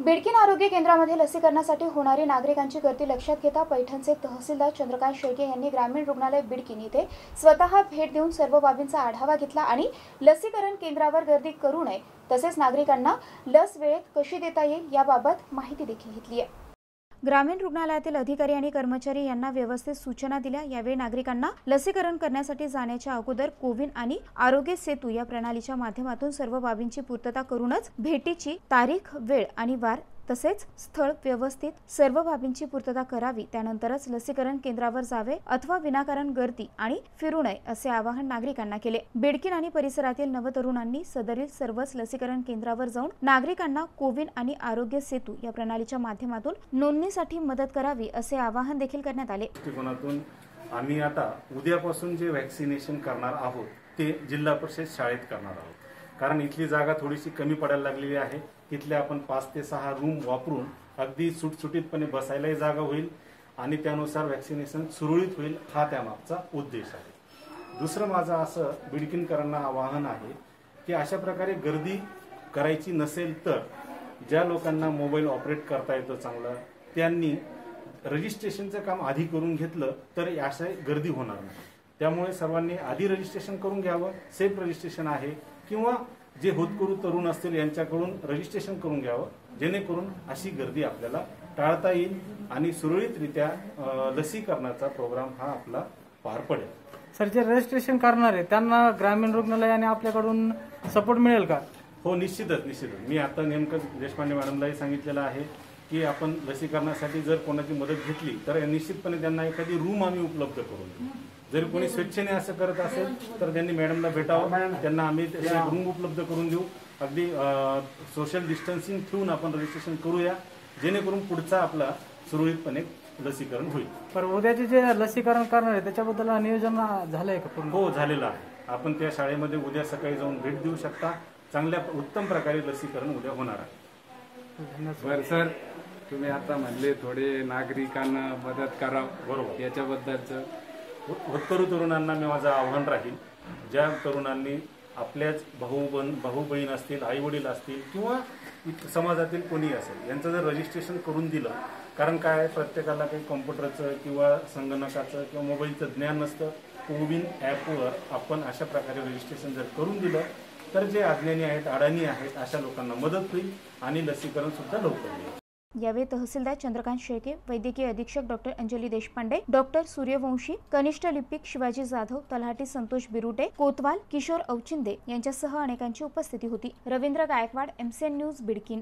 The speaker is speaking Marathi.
बिडकीन आरोग्य केंद्रामध्ये लसीकरणासाठी होणारी नागरिकांची गर्दी लक्षात घेता पैठणचे तहसीलदार चंद्रकांत शेळके यांनी ग्रामीण रुग्णालय बिडकीन येथे स्वतः भेट देऊन सर्व बाबींचा आढावा घेतला आणि लसीकरण केंद्रावर गर्दी करू नये तसेच नागरिकांना लस वेळेत कशी देता येईल याबाबत माहिती देखील घेतली आहे. ग्रामीण रुग्णालयातील अधिकारी आणि कर्मचारी यांना व्यवस्थित सूचना दिल्या. यावेळी नागरिकांना लसीकरण करण्यासाठी जाण्याच्या अगोदर कोविन आणि आरोग्य सेतू या प्रणालीच्या माध्यमातून सर्व बाबींची पूर्तता करूनच भेटीची तारीख वेळ आणि वार तसेच स्थळ व्यवस्थित सर्व बाबींची पूर्तता करावी त्यानंतरच लसीकरण केंद्रावर जावे अथवा विनाकारण गर्दी आणि फिरू नये असे आवाहन नागरिकांना केले. बेडकीन आणि परिसरातील नवतरुणांनी सदरील सर्वच लसीकरण केंद्रावर जाऊन नागरिकांना कोविन आणि आरोग्य सेतू या प्रणालीच्या माध्यमातून नोंदणीसाठी मदत करावी असे आवाहन देखील करण्यात आले. आम्ही आता उद्यापासून जे व्हॅक्सिनेशन करणार आहोत ते जिल्हा परिषद शाळेत करणार आहोत. कारण इथली जागा थोडीशी कमी पडायला लागलेली आहे. तिथल्या आपण पाच ते सहा रूम वापरून अगदी सुटसुटीतपणे बसायलाही जागा होईल आणि त्यानुसार व्हॅक्सिनेशन सुरळीत होईल हा त्यामागचा उद्देश आहे. दुसरं माझं असं बिडकिनकरांना आवाहन आहे की अशा प्रकारे गर्दी करायची नसेल तर ज्या लोकांना मोबाईल ऑपरेट करता येतं चांगलं त्यांनी रजिस्ट्रेशनचं काम आधी करून घेतलं तर अशा गर्दी होणार नाही. त्यामुळे सर्वांनी आधी रजिस्ट्रेशन करून घ्यावं सेफ रजिस्ट्रेशन आहे किंवा जे होतकरू तरुण असतील यांच्याकडून रजिस्ट्रेशन करून घ्यावं जेणेकरून अशी गर्दी आपल्याला टाळता येईल आणि सुरळीतरित्या लसीकरणाचा प्रोग्राम हा आपला पार पडेल. सर जे रजिस्ट्रेशन करणार आहे त्यांना ग्रामीण रुग्णालयाने आपल्याकडून सपोर्ट मिळेल का? हो निश्चितच निश्चितच. मी आता नेमकं देशपांडे मॅडमलाही सांगितलेलं आहे की आपण लसीकरणासाठी जर कोणाची मदत घेतली तर निश्चितपणे त्यांना एखादी रूम आम्ही उपलब्ध करून देऊ. जर कोणी स्वेच्छेने असं करत असेल तर त्यांनी मॅडमला भेटावं. त्यांना आम्ही रूम उपलब्ध करून देऊ. अगदी सोशल डिस्टन्सिंग ठेवून आपण रजिस्ट्रेशन करूया. जेणेकरून पुढचा आपला सुरळीतपणे लसीकरण होईल. पर उद्याचे जे लसीकरण करणार आहे त्याच्याबद्दल नियोजन झालंय का पूर्ण? हो झालेलं आहे. आपण त्या शाळेमध्ये उद्या सकाळी जाऊन भेट देऊ शकता. चांगल्या उत्तम प्रकारे लसीकरण उद्या होणार आहे. बर सर तुम्ही आता म्हणले थोडे नागरिकांना मदत करावं. बरोबर. याच्याबद्दलचं. होतकरू तरुणांना मी माझं आव्हान राहील ज्या तरुणांनी आपल्याच भाऊ बन भाऊ बहीण असतील आई वडील असतील किंवा समाजातील कोणी असेल यांचं जर रजिस्ट्रेशन करून दिलं कारण काय प्रत्येकाला काही कॉम्प्युटरचं किंवा संगणकाचं किंवा मोबाईलचं ज्ञान नसतं. कोविन ॲपवर आपण अशा प्रकारे रजिस्ट्रेशन जर करून दिलं तर जे अज्ञानी आहेत अडाणी आहेत अशा लोकांना मदत होईल आणि लसीकरणसुद्धा लवकर होईल. यावेळी तहसीलदार चंद्रकांत शेळके वैद्यकीय अधीक्षक डॉक्टर अंजली देशपांडे डॉक्टर सूर्यवंशी कनिष्ठ लिपिक शिवाजी जाधव तलाठी संतोष बिरुटे कोतवाल किशोर औचिंदे यांच्यासह अनेकांची उपस्थिती होती. Ravindra Gaikwad MCN news Bidkin.